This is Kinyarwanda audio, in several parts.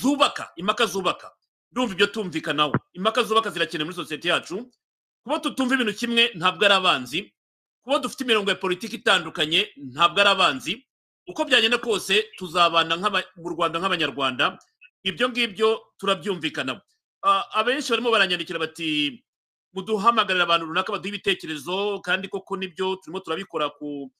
zubaka impaka zubaka. Ndumva ibyo tumvikanaho impaka zubaka zirakenewe muri sosiyete yacu. Kuba tutumva ibintu kimwe ntabwo ari abanzi. Kuba dufite imirongo ya politiki itandukanye ntabwo ari abanzi. Uko byagenda kose tuzabana mu rwanda nk'abanyarwanda. Ibyo ngibyo turabyumvikana abenshi barimo baranyandikira bati muduhamagarira abantu runaka baduha ibitekerezo kandi koko ni byo turimo turabikora ku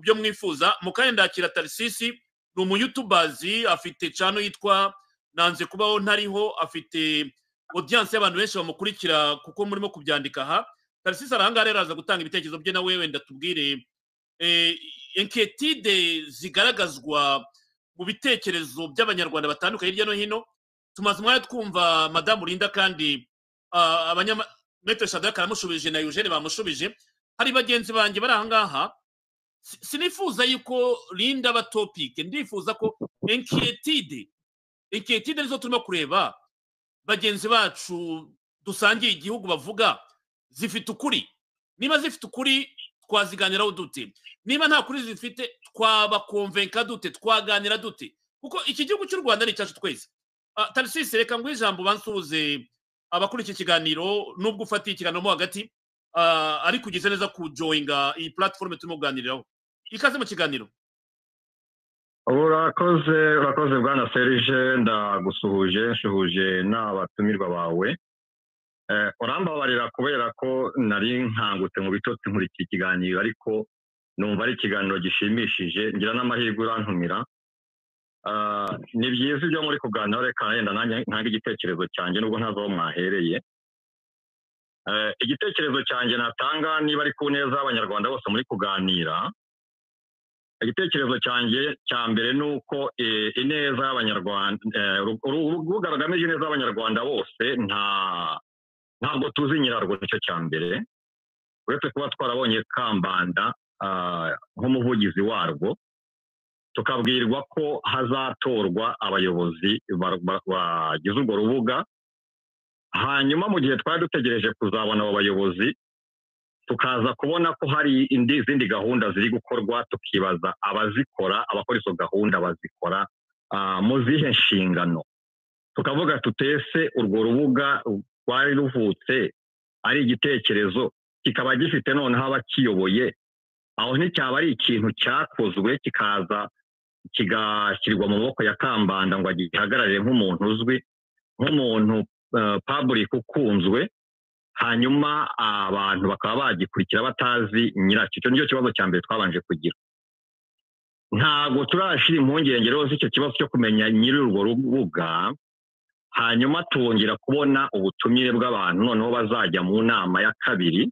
byo mwifuza. Mu kanya ndakira tarisisi ni umuyutubazi afite cano yitwa nanze kubaho ntariho afite odiyanse y'abantu benshi bamukurikira kuko murimo kubyandika aha tarisisi arahangaha rero araza gutanga ibitekerezo bye nawe wenda tubwire eh, enketide zigaragazwa mu bitekerezo by'abanyarwanda batandukanye hirya no hino. Tumaze umwanya twumva madamu Linda kandi ah, abanyama metero shadaka aramushubije na eugene bamushubije. Hari bagenzi banjye bari aha ngaha. Si- sinifuza yuko Linda aba topike ndifuza ko enkiyetide enkiyetide nizo turimo kureba bagenzi bacu dusangiye igihugu bavuga zifite ukuri. Niba zifite ukuri twaziganiraho dute? Niba nta kuri zifite twabakomvenka dute? Twaganira dute? Kuko iki gihugu cy'u rwanda ni icyacu twese. Ah, tarisisi reka ngo ijambo bansuhuze abakora iki kiganiro nubwo ufatiye ikiganiro mo hagati ah, ariko ugize neza kujoyinga iyi platform turimo kuganiriraho ikaze mu kiganiro. Urakoze urakoze bwana serije ndagusuhuje nshuhuje n'abatumirwa bawe. Eh, urambabarira kubera ko nari nkangutse mu bitotsi nkurikira ikiganiro ariko numva ari ikiganiro gishimishije ngira n'amahirwe urantumira. Ah, ni byiza ibyo muri kuganira reka yenda ntange igitekerezo cyanjye nubwo ntazi aho mwahereye. Eh, igitekerezo cyanjye natanga niba ari ku neza y'abanyarwanda bose muri kuganira igitekerezo cyanjye cya mbere ni uko eh, ineza y'abanyarwanda eh, uru- uru- urubuga rugamije ineza y'abanyarwanda bose nta ntabwo tuzi nyirarwo ni cyo cya mbere. Uretse kuba twarabonye kambanda ah, nk'umuvugizi warwo tukabwirwa ko hazatorwa abayobozi ba- ba- bagize urwo rubuga. Hanyuma mu gihe twari dutegereje kuzabona abo bayobozi tukaza kubona ko hari indi izindi gahunda ziri gukorwa tukibaza abazikora abakora izo gahunda bazikora ah, mu zihe nshingano. Tukavuga tutese urwo rubuga rwari ruvutse ari igitekerezo? Kikaba gifite noneho abakiyoboye. Aho nticyaba ari ikintu cyakozwe kikaza kigashyirwa mu maboko ya kambanda ngo agihagararire nk'umuntu uzwi nk'umuntu eh, public ukunzwe hanyuma abantu bakaba bagikurikira batazi nyiracyo. Icyo ni cyo kibazo cya mbere twabanje kugira. Ntabwo turashyira impungenge rero z'icyo kibazo cyo kumenya nyiri urwo rubuga hanyuma twongera kubona ubutumire bw'abantu noneho bazajya mu nama ya kabiri.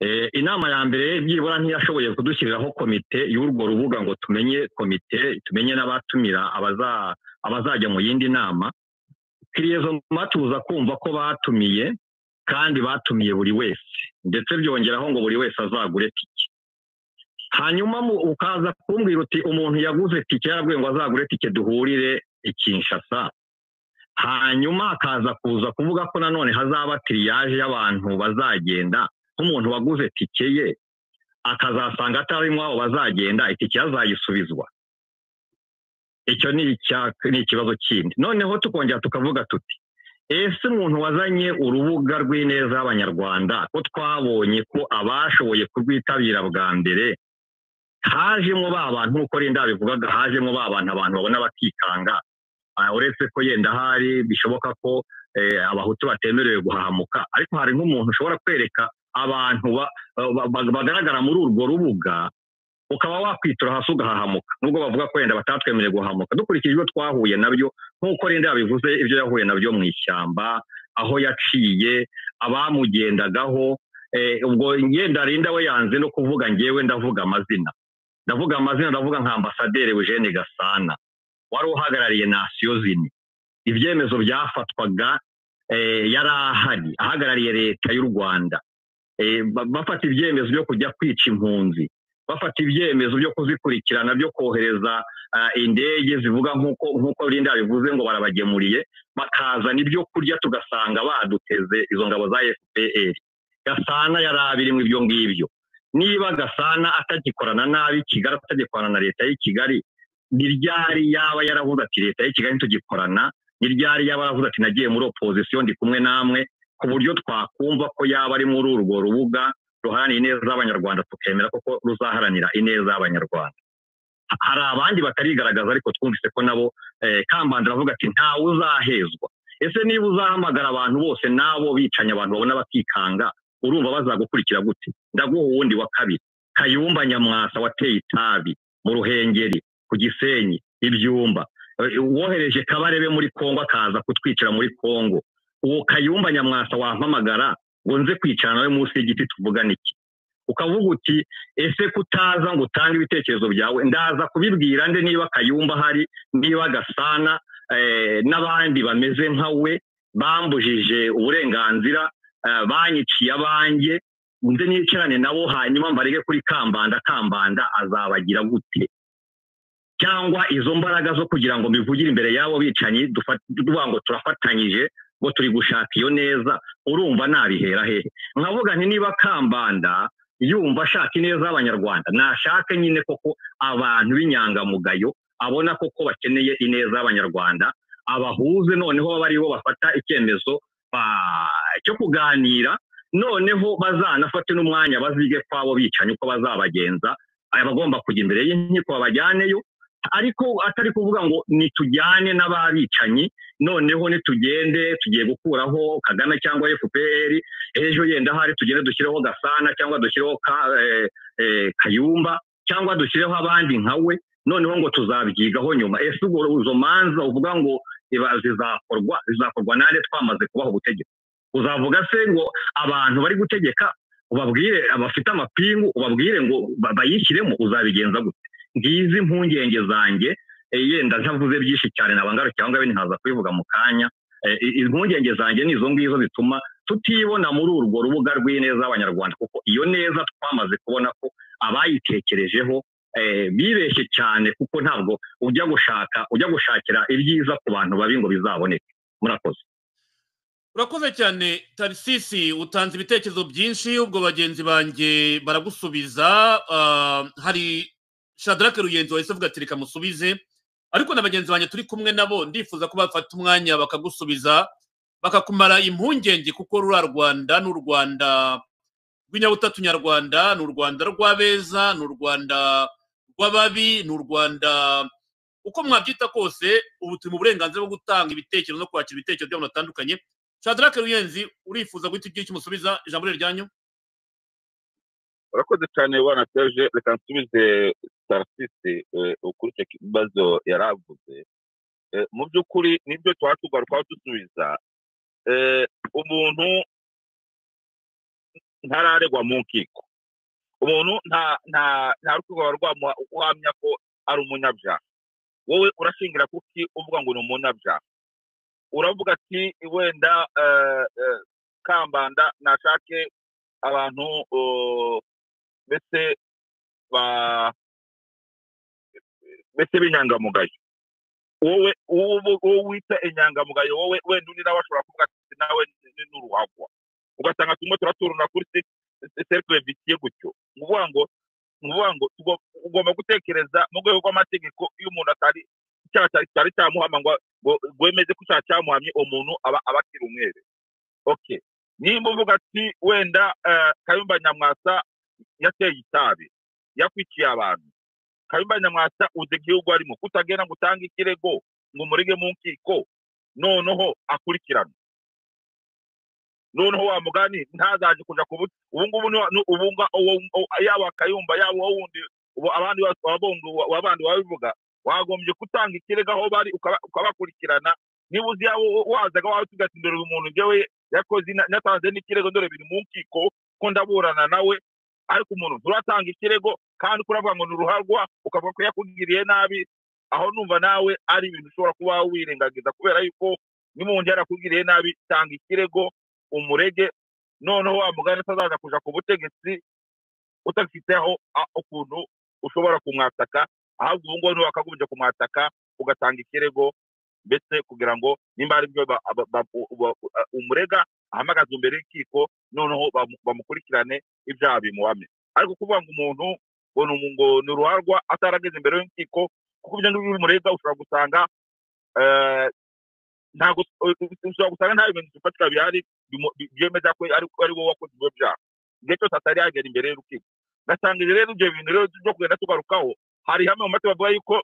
Eh, inama ya mbere byibura ntiyashoboye kudushyiriraho komite y'urwo rubuga ngo tumenye komite tumenye n'abatumira abaza- abazajya mu yindi nama. Kiriyezoma tuza kumva ko batumiye kandi batumiye buri wese ndetse byongeraho ngo buri wese azagure tike. Hanyuma ukaza kumbwira uti umuntu yaguze tike yarabwiye ngo azagure tike duhurire i Kinshasa. Hanyuma akaza kuza kuvuga ko nanone hazaba tiriyaje y'abantu bazagenda nk'umuntu waguze tike ye akazasanga atarimo abo bazagenda itike yazayisubizwa. Icyo ni ikibazo kindi. Noneho tukongera tukavuga tuti ese umuntu wazanye urubuga rw'ineza y'abanyarwanda ko twabonye ko abashoboye kurwitabira bwa mbere hajemo ba bantu nk'uko rinda bivugaga hajemo ba bantu abantu babona bakikanga Ah, uretse ko yenda hari bishoboka ko eh, abahutu batemerewe guhahamuka. Ariko hari nk'umuntu ushobora kwereka abantu ba- ba- ba- bagaragara muri urwo rubuga ukaba wakwitura hasi ugahahamuka. Nubwo bavuga ko wenda batatwemereye guhahamuka. Dukurikije ibyo twahuye na byo nk'uko rinda yabivuze ibyo yahuye na byo mu ishyamba aho yaciye abamugendagaho eh, ubwo ngenda rinda we yanze no kuvuga ngewe ndavuga amazina. Ndavuga amazina ndavuga nka ambasaderi Eugene Gasana. Wari uhagarariye nasiyo zine. Ibyemezo byafatwaga eh, yari ahari ahagarariye leta y'u rwanda. Eh, ba- bafata ibyemezo byo kujya kwica impunzi. Bafata ibyemezo byo kuzikurikirana byo kohereza ah, indege zivuga nk'uko Linda bivuze ngo barabagemuriye bakazana ibyo kurya tugasanga baduteze izo ngabo za FPR Gasana yari abirimo ibyo ngibyo. Niba Gasana atagikorana nabi Kigali atagikorana na leta y'i Kigali ni ryari yaba yaravuze ati leta y'i kigali tugikorana ni ryari yaba yaravuze ati nagiye muri opozisiyo ndi kumwe namwe ku buryo twakumva ko yaba ari muri urwo rubuga ruharanira ineza y'abanyarwanda tukemera koko ruzaharanira ineza y'abanyarwanda hari abandi batarigaragaza ariko twumvise ko nabo kambanda aravuga ati ntawe uzahezwa ese niba uzahamagara abantu bose n'abo bicanye abantu babona bakikanga urumva bazagukurikira gute? Ndaguha uwundi wa kabiri. Kayumba nyamwasa wateye itabi mu ruhengeri ku gisenyi ibyumba wohereje kabarebe muri kongo akaza kutwicira muri kongo. Uwo kayumba nyamwasa wampamagara ngo nze kwicara nawe munsi y'igiti tuvugane iki? Ukavuga uti ese kutaza ngo utange ibitekerezo byawe? Ndaza kubibwira nde niba kayumba ahari niba gasana n'abandi bameze nka we bambujije uburenganzira banyiciye abanjye nze nicarane nabo hanyuma mbarege kuri kambanda kambanda azabagira gute? Cyangwa izo mbaraga zo kugira ngo mbivugire imbere y'abo bicanyi tuvuga ngo turafatanyije ngo turi gushaka iyo neza urumva nabihera hehe nkavuga nti niba kambanda yumva ashaka ineza y'abanyarwanda nashake nyine koko abantu b'inyangamugayo abona koko bakeneye ineza y'abanyarwanda abahuze noneho baba ari bo bafata icyemezo cyo kuganira noneho bazanafate n'umwanya bazige kwabo bicanyi uko bazabagenza abagomba kujya imbere y'inkiko babajyaneyo ariko atari kuvuga ngo nitujyane n'ababicanyi noneho nitugende tugiye gukuraho kagame cyangwa fpr ejo yenda hari tugende dushyireho gasana cyangwa dushyireho kayumba cyangwa dushyireho abandi nka we noneho ngo tuzabyigaho nyuma. Ese ubwo izo manza uvuga ngo zizakorwa zizakorwa nande twamaze kubaha ubutegetsi? Uzavuga se ngo abantu bari gutegeka ubabwire abafite amapingu ubabwire ngo bayishyiremo uzabigenza gute? Ngizi impungenge zanjye yenda ntavuze byinshi cyane nabangara cyangwa bene nkaza kubivuga mu kanya. Impungenge zanjye ni izo ngizo zituma tutibona muri urwo rubuga rw'ineza y'abanyarwanda kuko iyo neza twamaze kubona ko abayitekerejeho bibeshye cyane kuko ntabwo ujya gushaka ujya gushakira ibyiza ku bantu babi ngo bizaboneke. Murakoze. Urakoze cyane tarisisi utanze ibitekerezo byinshi ubwo bagenzi banjye baragusubiza hari shadarake ruyenzi wahise avuga ati reka musubize ariko na bagenzi banjye turi kumwe nabo ndifuza ko bafata umwanya bakagusubiza bakakumara impungenge kuko ruriya rwanda ni u rwanda rw'inyabutatu nyarwanda ni u rwanda rw'abeza ni u rwanda rw'ababi ni u rwanda uko mwabyita kose ubu turi mu burenganzira bwo gutanga ibitekerezo no kwakira ibitekerezo by'abantu batandukanye. Shadarake ruyenzi urifuza guhita igihe cy'umusubiza ijambo ryanyu? Urakoze cyane wana teje reka nsubize tarisisi kuri icyo kibazo yari avuze mu by'ukuri ni byo tuba tugarukaho dusubiza umuntu ntararegwa mu nkiko. Umuntu nta rukiko rwamuhamya ko ari umunyabyaha. Wowe urashingira kuki uvuga ngo ni umunyabyaha? Uravuga ati wenda kambanda nashake abantu mbese mbese b'inyangamugayo. Wowe wowe wita inyangamugayo wowe wenda undi nawe ashobora kuvuga ati nawe ni n'uruhagwa ugasanga tumwe turaturana kuri serikire bitiye gutyo. Ni ukuvuga ngo ni ukuvuga ngo ugomba gutekereza mu rwego rw'amategeko iyo umuntu atari icyaha cyari cyamuhama ngo wemeze ko icyaha cyamuhamye umuntu aba akiri umwere. Oke nimba uvuga ati wenda kayumba nyamwasa yateye itabi yakwikiye abantu kayumba nyamwasa uzi igihugu arimo. Kutagenda ngo utange ikirego ngo umurege mu nkiko noneho akurikirane. Noneho wa mugani ntazaje kuja ku ubu ngubu yaba kayumba yaba wundi abandi abandi babivuga wagombye gutanga ikirego aho bari ukabakurikirana. Niba uzi wazaga wawe tugati ndore uyu muntu njyewe yakoze natanze n'ikirego ndore biri mu nkiko ko ndaburana nawe. Ariko umuntu turatanga ikirego kandi kuravuga ngo ni uruharwa ukavuga ko yakugiriye nabi aho numva nawe ari ibintu ushobora kuba wirengagiza kubera yuko nimundi yarakugiriye nabi tanga ikirego umurege noneho wa mugani atazaza kuja ku butegetsi utafiteho ukuntu ushobora kumwataka ahubwo ubu ngubu ni we wakagombye kumwataka ugatanga ikirego ndetse kugira ngo nimba ari byo umurega ahamagaza imbere y'urukiko noneho bamukurikirane ibyaha bimuhame ariko kuvuga ngo umuntu ngo ni uruharwa atarageze imbere y'urukiko kuko ibyo ngibyo bimurega ushobora gusanga eh, ntabwo ushobora gusanga nta bimenyetso bifatika bihari byemeza ko ari wowe wakoze ibyo byaha. Igihe cyose atari yagera imbere y'urukiko. Ugasanga rero ibyo bintu rero byo kugenda tugarukaho hari hamwe mu mategeko bavuga yuko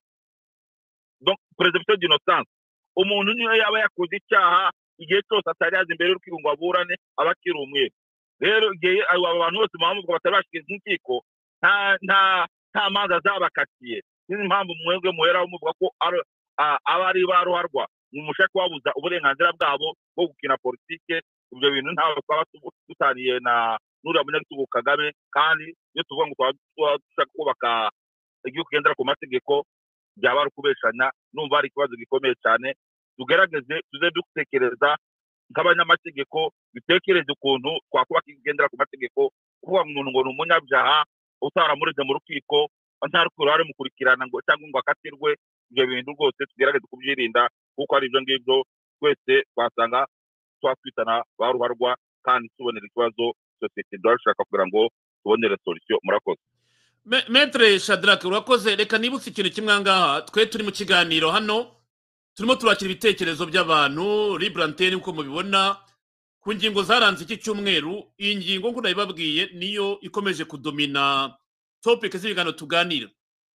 donc presumption d'innocence umuntu niyo yaba yakoze icyaha igihe cyose atari yaza imbere y'urukiko ngo aburane aba akiri umwere rero igihe abantu bose muhamuzwa batari bashyikirizwa inkiko nta nta manza zabakatiye nizi mpamvu mwebwe muheraho muvuga ko aba ari ba ruharwa mumushe kubabuza uburenganzira bwabo bwo gukina politike. Ibyo bintu ntawe twaba dutaniye na n'uriya munyagitugu kagame kandi iyo tuvuga ngo twaba dushaka kubaka igihugu kigendera ku mategeko byaba ari ukubeshanya numva hari ikibazo gikomeye cyane tugerageze tuze dutekereza nk'abanyamategeko dutekereze ukuntu twakubaka igendera ku mategeko ngo umuntu ngo ni umunyabyaha utaramureze mu rukiko nta rukiko ruhari mukurikirana ngo cyangwa ngo akatirwe ibyo bintu rwose tugerageze kubyirinda kuko ari ibyo ngibyo twese twasanga twatwitana ba ruharwa kandi tubonera ikibazo sosiyete dushaka kugira ngo tubonere solution. Murakoze. Me- Maître Shadrack urakoze? Reka nibutse ikintu kimwe aha ngaha twe turi mu kiganiro hano. Turimo turakira ibitekerezo by'abantu librantene uko mubibona ku ngingo zaranze iki cyumweru iyi ngingo nk'uko nabibabwiye niyo ikomeje kudomina topic z'ibiganiro tuganira.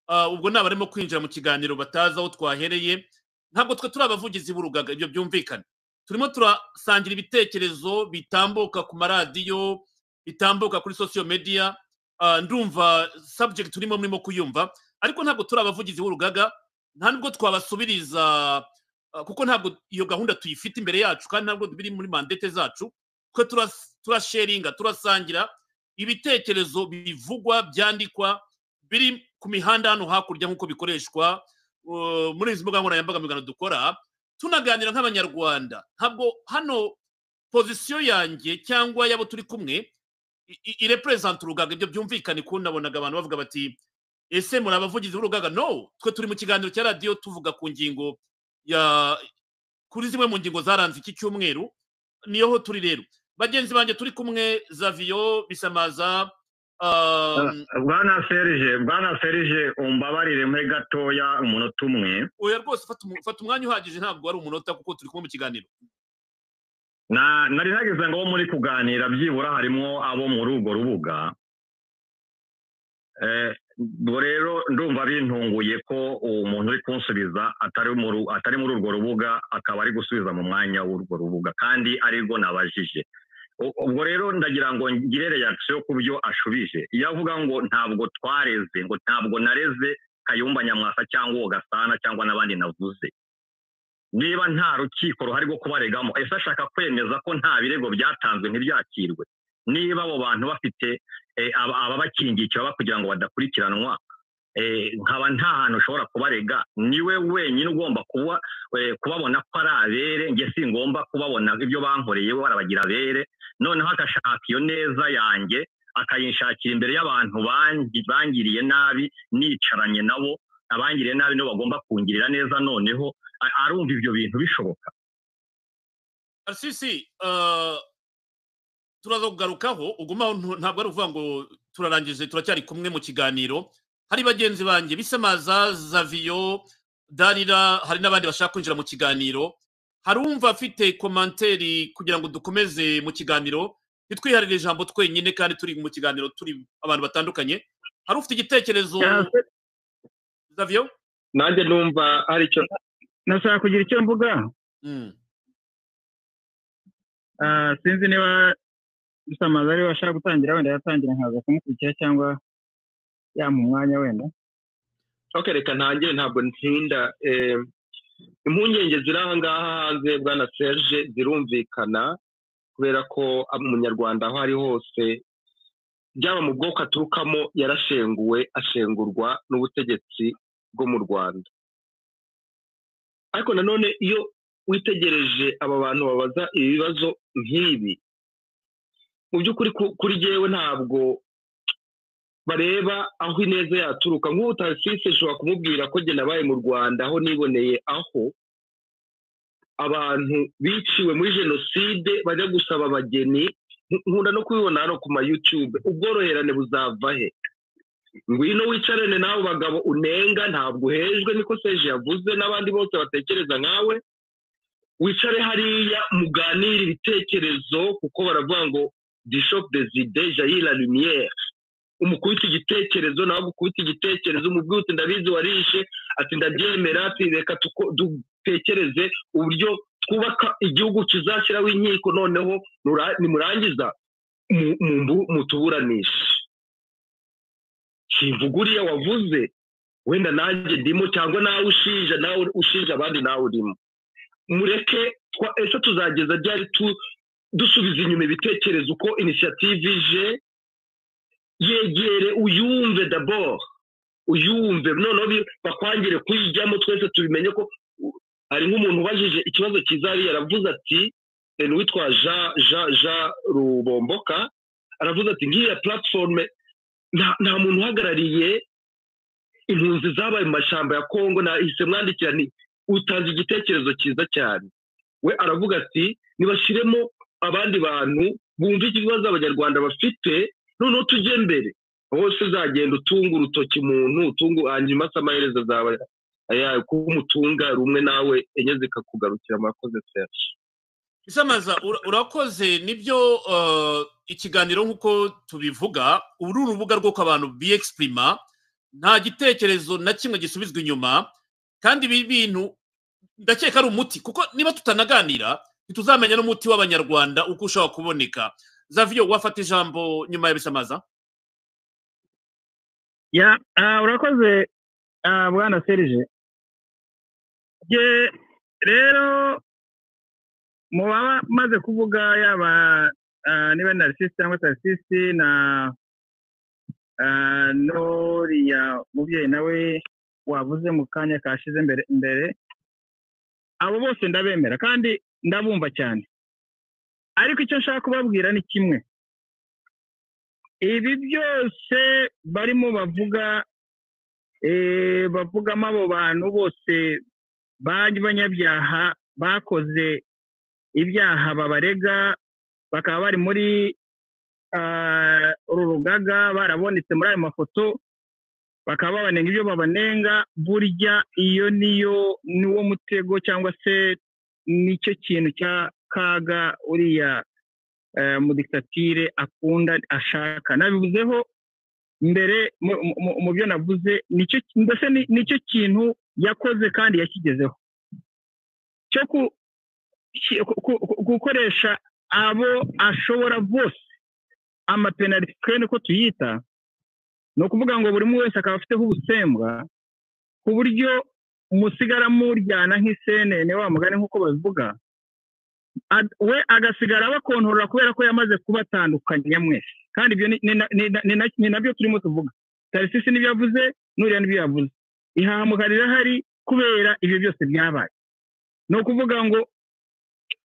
Ah, ubwo ni abarimo kwinjira mu kiganiro batazi aho twahereye ntabwo twe turi abavugizi b'urugaga ibyo byumvikane. Turimo turasangira ibitekerezo bitambuka ku maradiyo bitambuka kuri social media Ah, ndumva subject turimo murimo kuyumva ariko ntabwo turi abavugizi b'urugaga nta nubwo twabasubiriza ah, kuko ntabwo iyo gahunda tuyifite imbere yacu kandi ntabwo biri muri mandate zacu twe turas- turasharinga turasangira ibitekerezo bivugwa byandikwa biri ku mihanda hano hakurya nk'uko bikoreshwa uh, muri izi mbuga nkoranyambaga dukora tunaganira nk'abanyarwanda. Ntabwo hano pozisiyo yanjye cyangwa y'abo turi kumwe i- i- irepresenta urugaga ibyo byumvikane ko nabonaga abantu bavuga bati ese muri abavugizi b'urugaga? No. Twe turi mu kiganiro cya radiyo tuvuga ku ngingo ya kuri zimwe mu ngingo zaranze iki cyumweru niyo ho turi rero. Bagenzi banjye turi kumwe zaviyo bisamaza um, bwana serije bwana serije umbabarire mpe gatoya umunota umwe. Oya rwose fata umwanya uhagije ntabwo ari umunota kuko turi kumwe mu kiganiro. Na- nari nagize ngo muri kuganira byibura harimo abo muri urwo rubuga. Eh, ubwo rero ndumva bintunguye ko uwo muntu uri kunsubiza atari muri urwo rubuga akaba ari gusubiza mu mwanya w'urwo rubuga kandi arirwo nabajije. Ubwo rero ndagira ngo ngire reaction ku byo ashubije. Iyo avuga ngo ntabwo twareze ngo ntabwo nareze kayumba nyamwasa cyangwa uwo gasana cyangwa n'abandi navuze niba nta rukiko ruhari rwo kubaregamo ese ashaka kwemeza ko nta birego byatanzwe ntibyakirwe. Niba abo bantu bafite eh, aba- ababakingiye kugira ngo badakurikiranwa eh, nkaba nta hantu ushobora kubarega. Niwe wenyine ugomba eh, kubabona ko ari abere njye singomba kubabona ibyo bankoreye we barabagira abere. Noneho agashaka iyo neza yanjye akayishakira imbere y'abantu bangi- bangiriye nabi nicaranye nabo. Abangiriye nabi nibo bagomba kungirira neza noneho arumva ibyo bintu bishoboka. Arsisi uh, turaza kugarukaho ugumaho ntabwo ari ukuvuga ngo turarangije turacyari kumwe mu kiganiro. Hari bagenzi banjye bisamaza zaviyo darira hari n'abandi bashaka kwinjira mu kiganiro. Hari umva afite komanteri kugira ngo dukomeze mu kiganiro. Ntitwiharire ijambo twenyine kandi turi mu kiganiro turi abantu batandukanye. Hari ufite igitekerezo? Zaviyo nanjye numva hari icyo nashaka kugira icyo mvuga. Mm. Ah, sinzi niba dusamaza ari we washaka gutangira wenda yatangira nkaza kumukurikira cyangwa yamuha umwanya wenda. Ok reka ntangire ntabwo ntinda. Impungenge ziri aha ngaha hanze bwana serge zirumvikana kubera ko umunyarwanda aho ari hose byaba mu bwoko aturukamo yarashenguwe ashengurwa n'ubutegetsi bwo mu rwanda. Ariko nanone iyo witegereje aba bantu babaza ibibazo nk'ibi mu by'ukuri ku- kuri jyewe ntabwo bareba aho ineza yaturuka. Nk'ubu tarisisi ushobora kumubwira ko jye nabaye mu rwanda aho niboneye aho abantu biciwe muri jenoside bajya gusaba abageni Nk- nkunda no kubibona hano ku ma yutube ubworoherane buzava he? Ngwino wicarane n'abo bagabo unenga ntabwo uhejwe niko seje yavuze n'abandi bose batekereza nkawe. Wicare hariya muganire ibitekerezo kuko baravuga ngo dishopu de zide jayira lumiere umukubita igitekerezo nawe agukubita igitekerezo. Umubwira ndabizi warishe ati ndabyemera ati reka dutekereze uburyo twubaka igihugu kizashyiraho inkiko. Noneho nimurangiza mu- mu- mutuburanishe. Kivuga uriya wavuze wenda nanjye ndimo cyangwa nawe ushinja nawe ushinja abandi nawe urimo. Mureke ese tuzageza ryari dusubiza inyuma ibitekerezo uko inisiyative ije. Yegere uyumve dabord. Uyumve. Noneho bakwangire kuyijyamo twese tubimenye ko hari nk'umuntu ubajije ikibazo cyiza hariya aravuze ati n'uwitwa jean jean jean rubomboka. Aravuze ati nk'iya platform nta muntu uhagarariye impunzi zabaye mu mashyamba ya kongo nahise mwandikira ni utanze igitekerezo cyiza cyane. We aravuga ati nibashyiremo abandi bantu bumva ikibazo abanyarwanda bafite noneho tujye mbere. Wose uzagenda utunga urutoki umuntu utunga hanyuma se amaherezo azaba kuba umutunga rumwe nawe enye zikakugarukira murakoze serge isamaza ura- urakoze ni byo eh, ikiganiro nk'uko tubivuga uru urubuga rw'uko abantu biyexprima nta gitekerezo na kimwe gisubizwa inyuma kandi ibi bintu ndakeka ari umuti kuko niba tutanaganira ntituzamenya n'umuti w'abanyarwanda uko ushobora kuboneka. Zavyo wafata ijambo nyuma ya bisamaza? Ah, urakoze ah, bwana serije je rero mu baba maze kuvuga yaba ah, niba ari narisisi cyangwa tarisisi na n'uriya mubyeyi nawe wavuze mu kanya kashize mbere abo bose ndabemera. Kandi ndabumva cyane. Ariko icyo nshaka kubabwira ni kimwe. Ibi byose barimo bavuga eh, bavugamo abo bantu bose b'abanyabyaha bakoze ibyaha babarega bakaba bari muri ah, uru rugaga barabonetse muri ayo mafoto bakaba babanenga ibyo babanenga burya iyo niyo niwo mutego cyangwa se ni cyo kintu cya kaga uriya eh, mudikitatire akunda ashaka. Nabivuzeho mbere mu- byo navuze mbese ni- ni cyo kintu yakoze kandi yakigezeho. Cyo gukoresha abo ashobora bose. Amapenaliti twe niko tuyita ni ukuvuga ngo buri umwe wese akaba afiteho ubusembwa ku buryo musigara muryana nk'isenene wa mugani nk'uko babivuga we agasigara abakontorora kubera ko yamaze kubatandukanya mwese kandi ibyo ni- ni na- ni na- ni na- ni na byo turimo tuvuga. Tarisisi n'ibyo yavuze n'uriya n'ibyo yavuze. Ihahamuka rirahari kubera ibyo byose byabaye. Ni ukuvuga ngo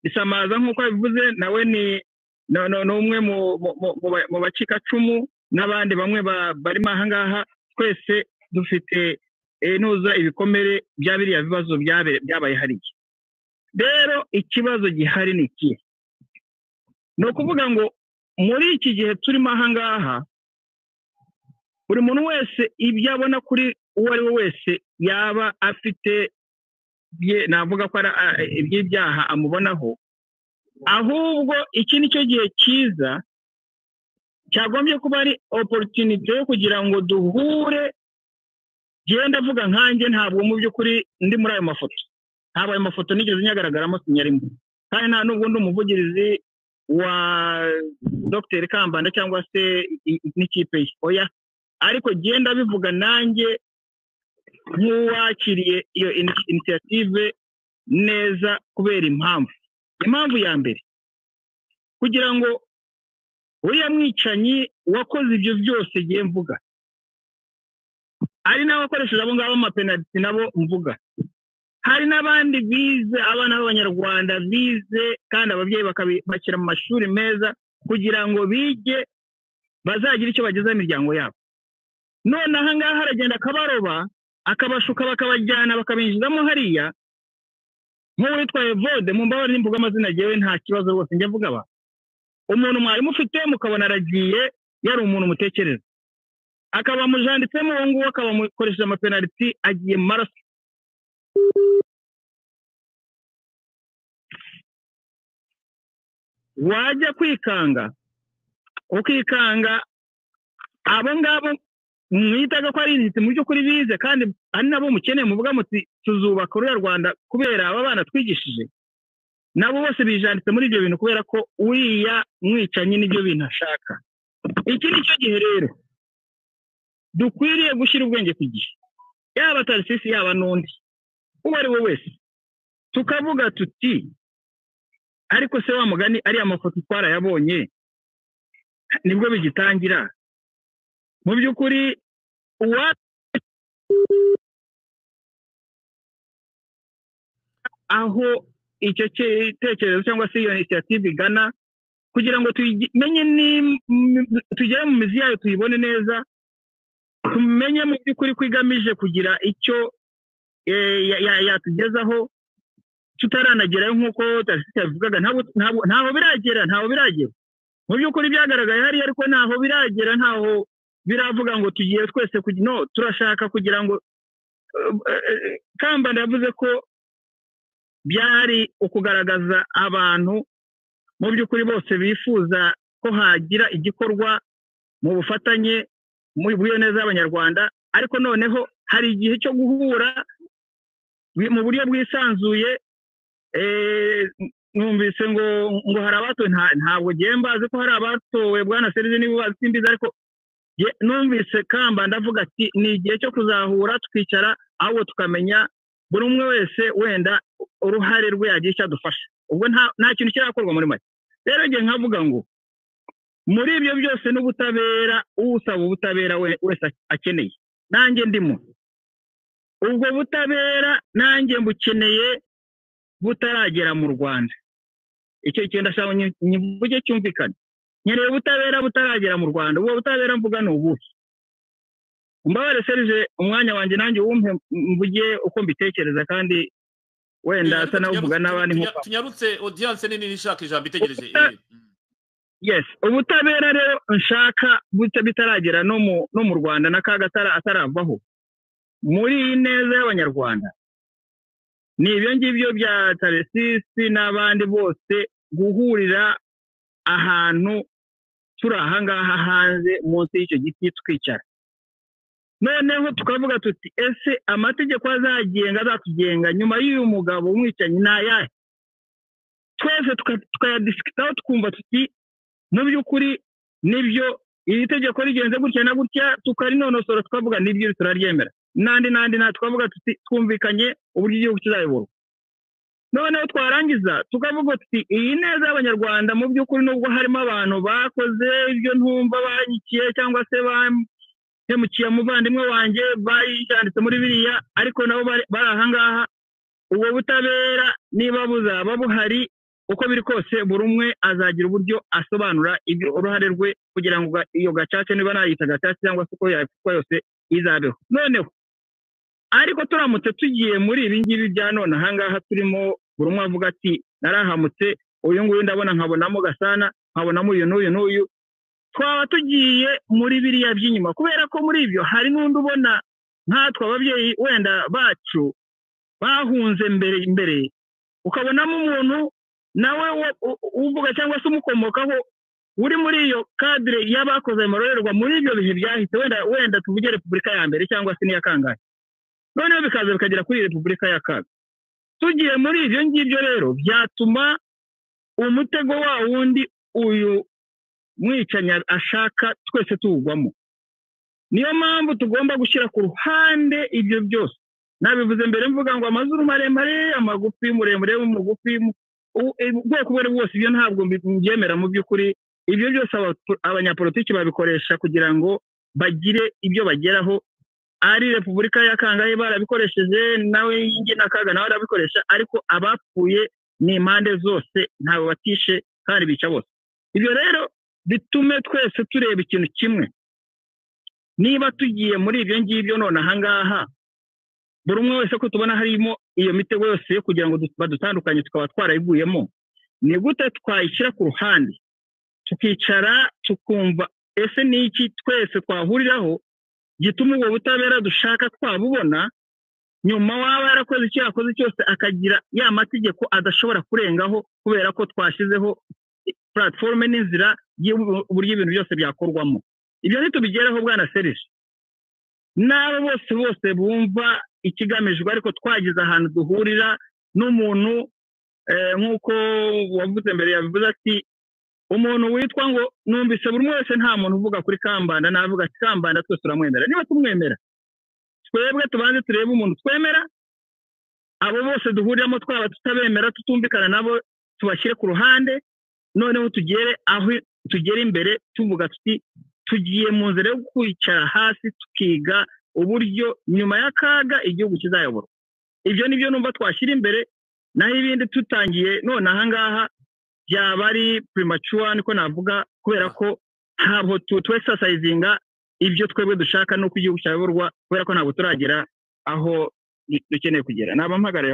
isamaza nk'uko yabivuze nawe ni ni umwe mu- mu- mu- mu ba- mu bacikacumu n'abandi bamwe ba- barimo aha ngaha twese dufite eh, nuza ibikomere bya biriya bibazo byabaye hariya. Rero ikibazo gihari ni ikihe? Ni ukuvuga ngo muri iki gihe turimo aha ngaha buri muntu wese ibyo abona kuri uwo ari we wese yaba afite navuga ko ari iby'ibyaha amubonaho ahubwo iki ni cyo gihe cyiza cyagombye kuba ari oporutunite yo kugira ngo duhure genda avuga nkanjye ntabwo mu by'ukuri ndi muri ayo mafoto. Ntabwo ayo mafoto nigeze nyagaragaramo sinyarimo kandi nta nubwo ndi umuvugirizi wa dogiteri kambanda cyangwa se n'ikipe ye oya. Ariko genda bivuga nanjye nk'uwakiriye iyo ini- initiative neza kubera impamvu. Impamvu ya mbere kugira ngo uriya mwicanyi wakoze ibyo byose mvuga ari nawe akoresheje abo ngabo amapenaliti nabo mvuga. Hari n'abandi bize abana b'abanyarwanda bize kandi ababyeyi bakabashyira mu mashuri meza kugira ngo bige bazagire icyo bagezaho imiryango yabo. None aha ngaha aragenda akabaroba akabashuka bakabajyana bakabinjizamo hariya nk'uwitwa evode mu mbabare n'imvuga amazina agewe nta kibazo rwose. Njya mvuga aba umuntu mwarimu ufite mukabona aragiye yari umuntu mutekereza. Akaba amujanditsemo uwo nguwo akaba amukoresheje amapenaliti agiye maraso. Wajya kwikanga ukikanga abo ngabo mwitaga ko ari intiti mu by'ukuri bize kandi ari nabo mukeneye muvuga muti tuzubaka uriya rwanda kubera aba bana twigishije. Nabo bose bijanditse muri ibyo bintu kubera ko uriya mwicanyi n'ibyo bintu ashaka. Iki ni cyo gihe rero. Dukwiriye gushyira ubwenge ku gihe. Yaba tarisisi yaba n'undi. Uwo ari we wese. Tukavuga tuti ariko se wa mugani ariya mafoto twarayabonye ni bwo bigitangira. Mu by'ukuri uwa aho icyo gitekerezo cyangwa se iyo inisiyative igana kugira ngo tumenye tugere mu mizi yayo tuyibone neza tumenye mu by'ukuri ko igamije kugira icyo yatugezaho tutaranagerayo nk'uko tarisite yabivugaga. Ntaho biragera ntaho biragera. Mu by'ukuri byagaragaye hariya ariko ntaho biragera ntaho biravuga ngo tugiye twese no turashaka kugira ngo kambanda yavuze ko byari ukugaragaza abantu mu by'ukuri bose bifuza ko hagira igikorwa mu bufatanye mu neza y'abanyarwanda ariko noneho hari igihe cyo guhura mu buryo bwisanzuye numvise ngo ngo hari abatowe ntabwo ngiye mbazi ko hari abatowe bwana serivisi niba ubazi simbizi ariko numvise kamba ndavuga ati ni igihe cyo kuzahura twicara ahubwo tukamenya buri umwe wese wenda uruhare rwe yagira icyo adufasha ubwo nta kintu kirakorwa muri make. Rero ngiye nkavuga ngo muri ibyo byose n'ubutabera usaba ubutabera wese akeneye. Nanjye ndimo ubwo butabera nanjye mbukeneye butaragera mu rwanda. Icyo kintu ndashaka nyivuge cyumvikane. Nkeneye ubutabera butaragera mu rwanda. Ubwo butabera mvuga ni ubuhe? Mbabare serije umwanya wanjye nanjye wumve mvuge uko mbitekereza kandi wenda asa n'avuga n'abandi nk'uko. tunyarutse odiyanse nini ishaka ijambo itegereje. Yes. Ubutabera rero nshaka bitaragera no mu rwanda n'akaga ataravaho. Muri iyi neza y'abanyarwanda ni ibyo ngibyo bya taresisi n'abandi bose guhurira ahantu turi ahangaha hanze munsi y'icyo giti twicara. Noneho tukavuga tuti ese amategeko azagenga azatugenga nyuma y'uyu mugabo umwicanyi ni ayahe? Twese tukayadisikitaho twumva tuti mu by'ukuri ni byo iri tegeko rigenze gutya na gutya tukarinonosora tukavuga ni byo turaryemera. N'andi n'andi nta tukavuga tuti twumvikanye uburyo igihugu kizayoborwa noneho twarangiza tukavuga tuti iyi neza y'abanyarwanda mu by'ukuri nubwo harimo abantu bakoze ibyo ntumva banyikiye cyangwa se bahemukiye umuvandimwe wanjye bayanditse muri biriya ariko nabo bari ahangaha ubwo butabera niba buzaba buhari uko biri kose buri umwe azagira uburyo asobanura uruhare rwe kugira ngo iyo gacaca niba nayita gacaca cyangwa se uko yakwitwa yose izabeho. Noneho ariko turamutse tugiye muri ibi ngibi bya none ahangaha turimo buri umwe avuga ati narahamutse uyu nguyu ndabona nkabonamo gasana nkabonamo uyu n'uyu n'uyu. Twaba tugiye muri biriya by'inyuma kubera ko muri ibyo hari n'undi ubona nkatwe ababyeyi wenda bacu bahunze mbere imbere ukabonamo umuntu nawe uvuga cyangwa se umukomokaho uri muri iyo kadire y'abakoze ayo marorerwa muri ibyo bihe byahise wenda wenda tuvuge repubulika ya mbere cyangwa se n'iya kangahe noneho bikaza bikagera kuri repubulika ya kabiri. Tugiye muri ibyo ngibyo rero byatuma umutego wa wundi uyu mwicanyi ashaka twese tuwugwamo. Niyo mpamvu tugomba gushyira ku ruhande ibyo byose. Nabivuze mbere mvuga ngo amazuru maremare amagufi muremure mugufi ubwoko ubwo ari bwose ibyo ntabwo mbyemera mu by'ukuri. Ibyo byose abanyapolitiki babikoresha kugira ngo bagire ibyo bageraho. Ari repubulika ya kangahe barabikoresheje nawe y'ingi n'akaga nawe arabikoresha ariko abapfuye ni impande zose ntabwo batishe kandi bica bose. Ibyo rero bitume twese tureba ikintu kimwe. Niba tugiye muri ibyo ngibyo none ahangaha buri umwe wese ko tubona harimo iyo mitego yose yo kugira ngo badutandukanye tukaba twarayiguyemo ni gute twayishyira ku ruhande? Tukicara tukumva ese ni iki twese twahuriraho gituma ubwo butabera dushaka twabubona? Nyuma waba yarakoze icyo yakoze cyose akagira ya mategeko adashobora kurengaho kubera ko twashyizeho puratiforume n'inzira y'uburyo ibintu byose byakorwamo. Ibyo ntitubigeraho bwana serije n'abo bose bose bumva ikigamijwe ariko twagize ahantu duhurira n'umuntu nk'uko wavuze mbere yabivuze ati umuntu witwa ngo numvise buri wese nta muntu uvuga kuri kambanda navuga ati kambanda twese turamwemera. Niba tumwemera twebwe tubanze turebe umuntu twemera abo bose duhuriramo twaba tutabemera tutumvikana nabo tubashyire ku ruhande noneho tugere aho tugere imbere tuvuga tuti tugiye mu nzira yo kwicara hasi tukiga uburyo nyuma y'akaga igihugu kizayoborwa. Ibyo ni byo numva twashyira imbere naho ibindi tutangiye none ahangaha byaba ari premature niko navuga kubera ko ntabwo twesasayizinga ibyo twebwe dushaka nuko igihugu cyayoborwa kubera ko ntabwo turagera aho dukeneye kugera. Naba mpagarariye